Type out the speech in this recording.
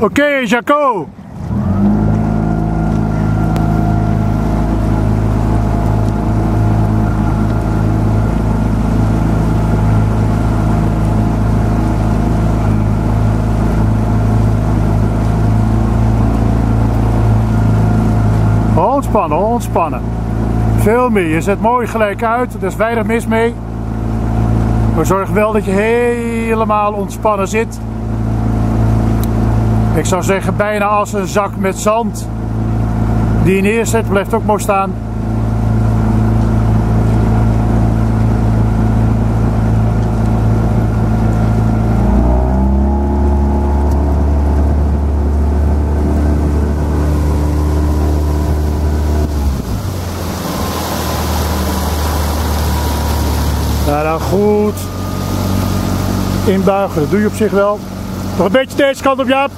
Oké, Jaco. Ontspannen, ontspannen. Veel meer. Je zet mooi gelijk uit. Er is weinig mis mee. Maar zorg wel dat je helemaal ontspannen zit. Ik zou zeggen bijna als een zak met zand. Die neerzet, blijft ook mooi staan. Ja, dan goed inbuigen, dat doe je op zich wel. Nog een beetje deze kant op, Jaap.